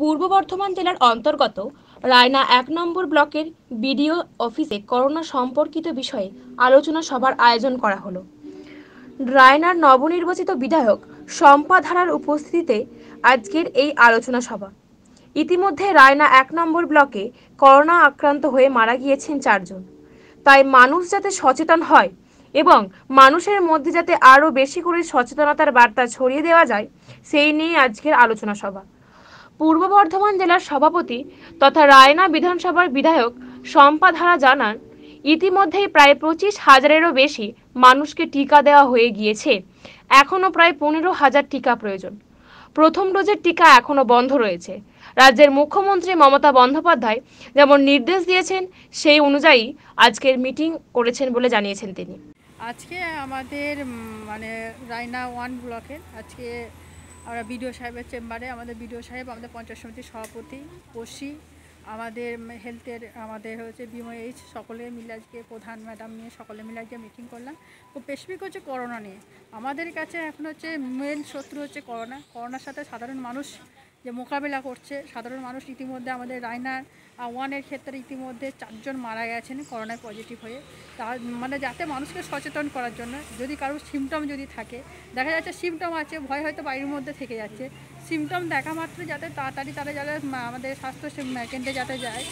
পূর্ব বর্ধমান জেলার অন্তর্গত রায়না এক নম্বর ব্লকের বিডিও অফিসে করোনা সম্পর্কিত বিষয়ে আলোচনা সভার আয়োজন করা হলো। রায়নার নবনির্বাচিত বিধায়ক শম্পা ধারার উপস্থিতিতে আজকের এই আলোচনা সভা। ইতিমধ্যে রায়না এক নম্বর ব্লকে করোনা আক্রান্ত হয়ে মারা গিয়েছেন চারজন। তাই মানুষ যাতে সচেতন হয় এবং মানুষের মধ্যে যাতে আরও বেশি করে সচেতনতার বার্তা ছড়িয়ে দেওয়া যায়, সেই নিয়ে আজকের আলোচনা সভা। পূর্ব বর্ধমান জেলার সভাপতি তথা রায়না বিধানসভার বিধায়ক শম্পা ধারা জানান, ইতিমধ্যেই প্রায় পঁচিশ হাজারেরও বেশি মানুষকে টিকা দেওয়া হয়ে গিয়েছে। এখনও প্রায় পনেরো হাজার টিকা প্রয়োজন। প্রথম ডোজের টিকা এখনও বন্ধ রয়েছে। রাজ্যের মুখ্যমন্ত্রী মমতা বন্দ্যোপাধ্যায় যেমন নির্দেশ দিয়েছেন, সেই অনুযায়ী আজকের মিটিং করেছেন বলে জানিয়েছেন তিনি। আজকে আমাদের মানে রায়না ওয়ান ব্লকের আজকে আমরা বিডিও সাহেবের চেম্বারে, আমাদের বিডিও সাহেব, আমাদের পঞ্চায়েত সমিতির সভাপতি পশি আমাদের হেলথের, আমাদের হচ্ছে বিমএইচ, সকলে মিলে আজকে প্রধান ম্যাডাম নিয়ে সকলে মিলে আজকে মিটিং করলাম। খুব স্পেসিফিক হচ্ছে করোনা নিয়ে। আমাদের কাছে এখন হচ্ছে মেন শত্রু হচ্ছে করোনা। করোনার সাথে সাধারণ মানুষ যে মোকাবেলা করছে। সাধারণ মানুষ ইতিমধ্যে আমাদের রায়নার ওয়ানের ক্ষেত্রে ইতিমধ্যে চারজন মারা গেছেন করোনায় পজিটিভ হয়ে। তার মানে যাতে মানুষকে সচেতন করার জন্য যদি কারোর সিমটম যদি থাকে, দেখা যাচ্ছে সিমটম আছে, ভয় হয়তো বাড়ির মধ্যে থেকে যাচ্ছে। সিমটম দেখা মাত্র যাতে তাড়াতাড়ি তারা যারা আমাদের স্বাস্থ্য কেন্দ্রে যাতে যায়।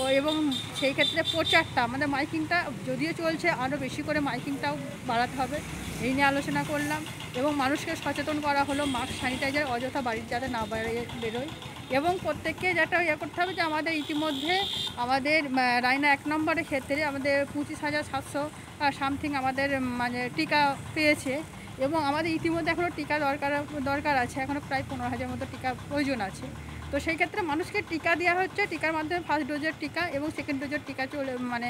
ও এবং সেই ক্ষেত্রে প্রচারটা, আমাদের মাইকিংটা যদিও চলছে আরও বেশি করে মাইকিংটাও বাড়াতে হবে। এই নিয়ে আলোচনা করলাম এবং মানুষকে সচেতন করা হলো, মাস্ক স্যানিটাইজার অযথা বাড়ির যাতে না বাইরে বেরোয়। এবং প্রত্যেককে যেটা ইয়ে করতে হবে যে আমাদের ইতিমধ্যে আমাদের রায়না এক নম্বরের ক্ষেত্রে আমাদের পঁচিশ হাজার সাতশো সামথিং আমাদের মানে টিকা পেয়েছে। এবং আমাদের ইতিমধ্যে এখনও টিকা দরকার দরকার আছে। এখনও প্রায় পনেরো হাজার মতো টিকা প্রয়োজন আছে। তো সেই ক্ষেত্রে মানুষকে টিকা দেওয়া হচ্ছে। টিকার মাধ্যমে ফার্স্ট ডোজের টিকা এবং সেকেন্ড ডোজের টিকা চলে মানে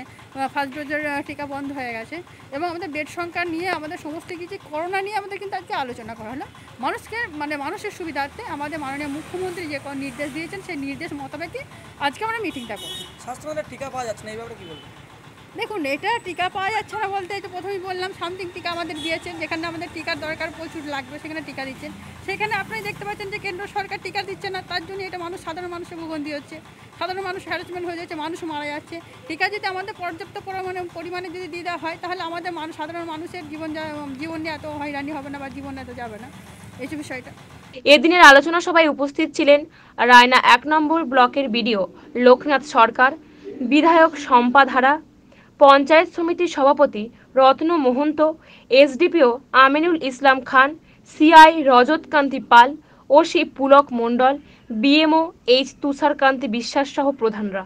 ফার্স্ট ডোজের টিকা বন্ধ হয়ে গেছে। এবং আমাদের বেড সংখ্যা নিয়ে আমাদের সমস্ত কিছু করোনা নিয়ে আমাদের কিন্তু আজকে আলোচনা করা হলো। মানুষকে মানে মানুষের সুবিধার্থে আমাদের মাননীয় মুখ্যমন্ত্রী যে নির্দেশ দিয়েছেন, সেই নির্দেশ মোতাবেকই আজকে আমরা মিটিংটা করছি স্বাস্থ্যকেন্দ্রে টিকা পাওয়া যাচ্ছে না, এই ব্যাপারে কি বলবেন? দেখুন, এটা টিকা পাওয়া যাচ্ছে না বলতে, এই তো প্রথমেই বললাম, সামথিং টিকা আমাদের দিয়েছেন, যেখানে আমাদের টিকার দরকার প্রচুর লাগবে, সেখানে টিকা দিচ্ছেন। সেখানে আপনি দেখতে পাচ্ছেন যে কেন্দ্র সরকার টিকা দিচ্ছে না, তার জন্য এটা মানুষ, সাধারণ মানুষের ভোগান্তি হচ্ছে। সাধারণ মানুষ হ্যারাসমেন্ট হয়ে যাচ্ছে, মানুষ মারা যাচ্ছে। টিকা যদি আমাদের পর্যাপ্ত পরিমাণে পরিমাণে যদি দিয়ে দেওয়া হয়, তাহলে আমাদের মানুষ সাধারণ মানুষের জীবন জীবন নিয়ে এত হয়রানি হবে না বা জীবন এত যাবে না। এই যে বিষয়টা। এদিনের আলোচনা সভায় উপস্থিত ছিলেন রায়না এক নম্বর ব্লকের বিডিও, লোকনাথ সরকার, বিধায়ক শম্পা ধারা পঞ্চায়েত সমিতির সভাপতি Ratna Mohanta, SDPO Aminul Islam Khan, CI Rajatkanti Pal, OC Pulak Mondal, BMO H Tusharkanti Biswas সহ প্রধানরা।